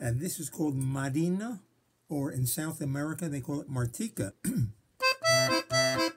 And this is called Marina, or in South America, they call it Martica.